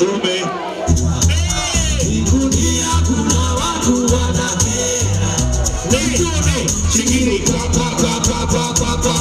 Tudo bem.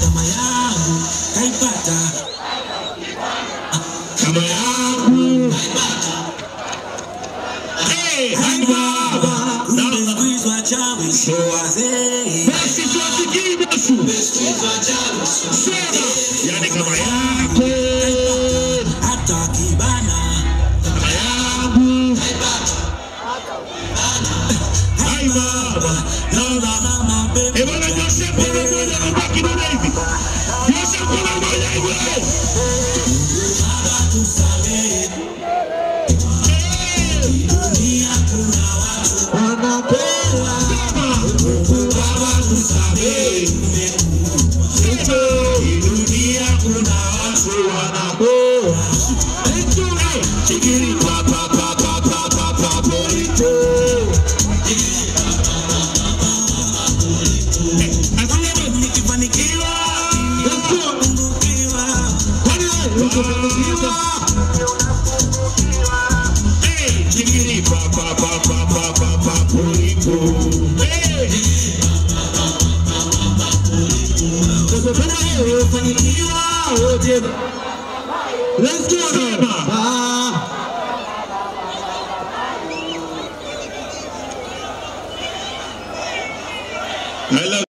kama yangu kaipata Kama yangu so Basi tuwasikii Yesu kama yako hata kibana Kama yangu Hai baba naona mama bebe bwana Joseph kuna mmoja anabaki na hivi Joseph kuna mmoja hivi Let's go now. Ah. I